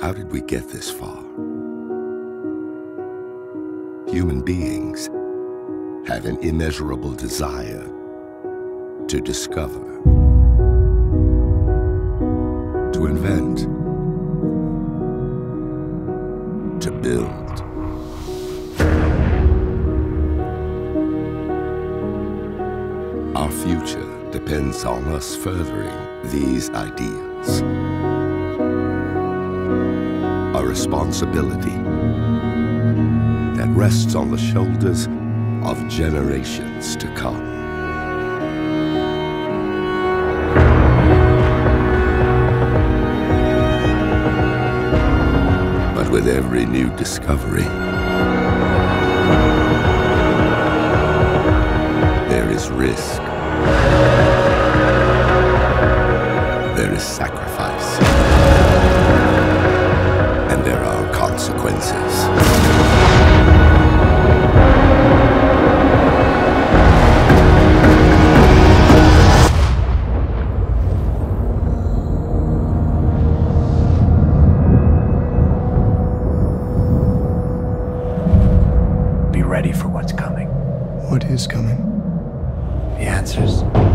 How did we get this far? Human beings have an immeasurable desire to discover, to invent, to build. Our future depends on us furthering these ideas. Responsibility that rests on the shoulders of generations to come. But with every new discovery, there is risk. There is sacrifice. Consequences. Be ready for what's coming. What is coming? The answers.